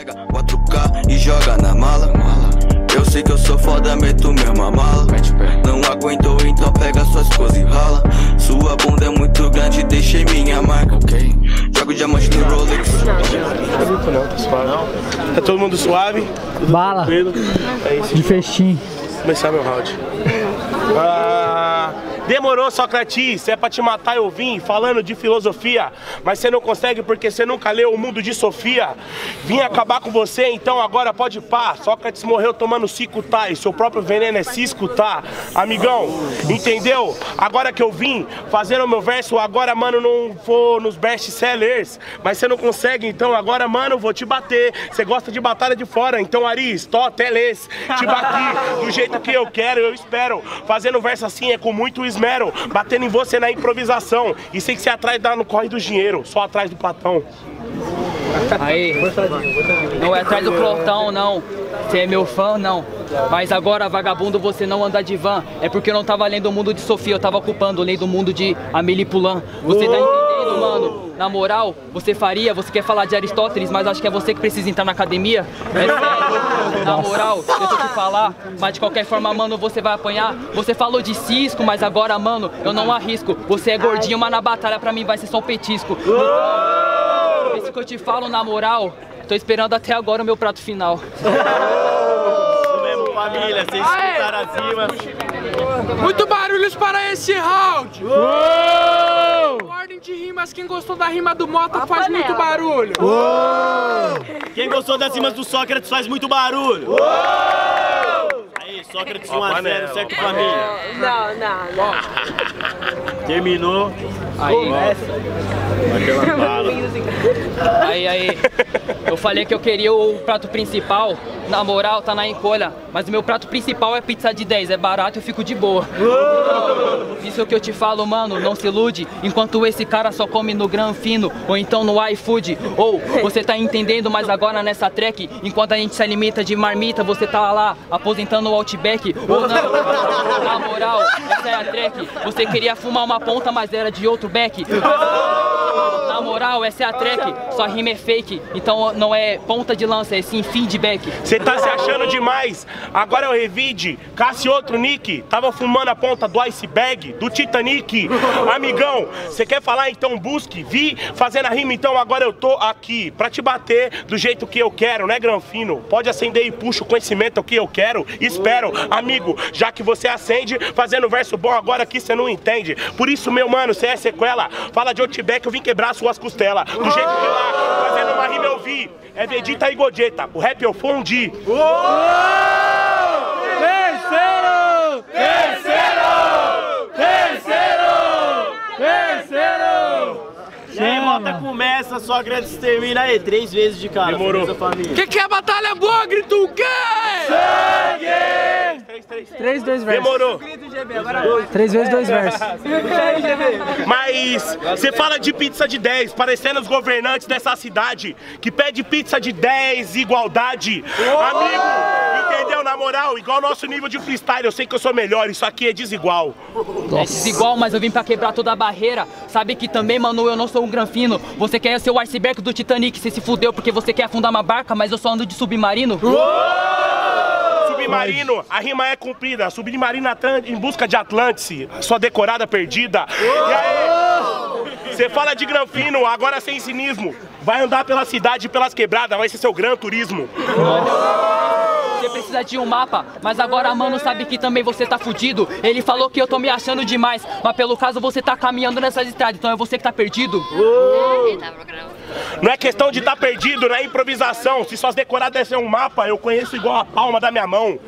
Pega 4K e joga na mala. Eu sei que eu sou foda, meto mesmo a mala. Não aguentou, então pega suas coisas e rala. Sua bunda é muito grande, deixei minha marca. Jogo diamante no Rolex. Não, tá suave. Tá todo mundo suave? Bala. tranquilo? É isso. De festim. Começar meu round. Ah, demorou, Sócrates. É pra te matar, eu vim falando de filosofia. Mas você não consegue porque você nunca leu o mundo de Sofia. Vim acabar com você, então agora pode pá. Sócrates morreu tomando cicutar e seu próprio veneno é se escutar. Amigão, entendeu? Agora que eu vim fazendo meu verso, agora, mano, não vou nos best sellers. Mas você não consegue, então agora, mano, vou te bater. Você gosta de batalha de fora, então Aristóteles, te bati do jeito que eu quero, eu espero. Fazendo verso assim é com muito esmero, batendo em você na improvisação. E sei que você atrás dá no corre do dinheiro, só atrás do Platão. Aí, não é atrás do plotão, não. Você é meu fã, não. Mas agora, vagabundo, você não anda de van. É porque eu não tava lendo o mundo de Sofia, eu tava ocupando, lendo o mundo de Amélie Poulain. Você tá entendendo, mano? Na moral, você faria, você quer falar de Aristóteles, mas acho que é você que precisa entrar na academia. É sério. Na moral, eu tô te falar, mas de qualquer forma, mano, você vai apanhar. Você falou de cisco, mas agora, mano, eu não arrisco. Você é gordinho, mas na batalha pra mim vai ser só um petisco. Então, isso que eu te falo na moral, tô esperando até agora o meu prato final. Família, vocês escutaram acima. Muito barulhos para esse round! Ordem de rimas, quem gostou da rima do Mota faz muito barulho! Quem gostou das rimas do Sócrates faz muito barulho. Aí, Sócrates 1 a 0, certo, família? Não, não, não. Terminou. Aí, Aquela bala. Aí, aí. Eu falei que eu queria o prato principal. Na moral, tá na encolha. Mas o meu prato principal é pizza de 10. É barato, eu fico de boa. Isso que eu te falo, mano, não se ilude. Enquanto esse cara só come no Gran Fino ou então no iFood. Ou você tá entendendo, mas agora nessa track, enquanto a gente se alimenta de marmita, você tá lá aposentando o Outback. Ou não. Na moral, essa é a track. Você queria fumar uma ponta, mas era de outro back. Na moral, essa é a track. Sua rima é fake. Então não é ponta de lança, é sim feedback. Você tá se achando demais. Agora eu revide. Casse outro nick. Tava fumando a ponta do iceberg, do Titanic. Amigão, você quer falar? Então busque. Vi fazendo a rima, então agora eu tô aqui. Pra te bater do jeito que eu quero, né, Granfino? Pode acender e puxa o conhecimento que eu quero. Espero, amigo, já que você acende, fazendo verso bom agora que você não entende. Por isso, meu mano, você é sequela. Fala de Outback, eu vim quebrar suas costelas. Do jeito que lá, fazendo uma rima eu vi. É Vegeta e Gogeta. O rap eu fundi. Terceiro! Terceiro! Terceiro! Terceiro! E aí, Começa, Sócrates termina aí, três vezes de cara. Demorou. beleza, família? Que que é batalha boa, grito o quê? 3, 2 versos. Demorou. 3 vezes 2 versos. Mas você fala de pizza de 10, parecendo os governantes dessa cidade que pede pizza de 10, igualdade. Amigo, entendeu? Na moral, igual nosso nível de freestyle, eu sei que eu sou melhor, isso aqui é desigual. É desigual, mas eu vim pra quebrar toda a barreira. Sabe que também, mano, eu não sou um granfino. Você quer ser o iceberg do Titanic, você se fudeu porque você quer afundar uma barca, mas eu só ando de submarino. Submarino, a rima é cumprida. Submarino Atlan- em busca de Atlantis, sua decorada perdida. E aí? Você fala de granfino, agora sem cinismo. Vai andar pela cidade, pelas quebradas, vai ser seu gran turismo. Você precisa de um mapa, mas agora mano sabe que também você tá fudido. Ele falou que eu tô me achando demais, mas pelo caso você tá caminhando nessas estradas, então é você que tá perdido. Não é questão de estar perdido, não é improvisação. Se suas decoradas é um mapa, eu conheço igual a palma da minha mão.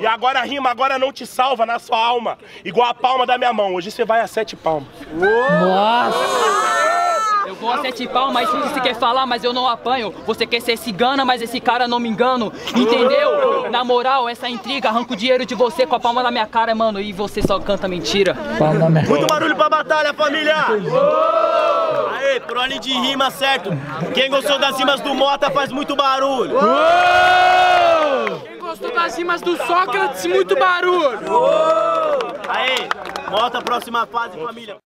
E agora a rima agora não te salva na sua alma, igual a palma da minha mão. Hoje você vai a sete palmas. Nossa! Vou a sete palmas, isso que você quer falar, mas eu não apanho. Você quer ser cigana, mas esse cara não me engano. Entendeu? Na moral, essa intriga arranca o dinheiro de você com a palma na minha cara, mano. E você só canta mentira. Palma na minha Muito barulho pra batalha, família! Aê, por ordem de rima, certo? Quem gostou das rimas do Mota faz muito barulho. Quem gostou das rimas do Sócrates, muito barulho! Aê, Mota, próxima fase, família.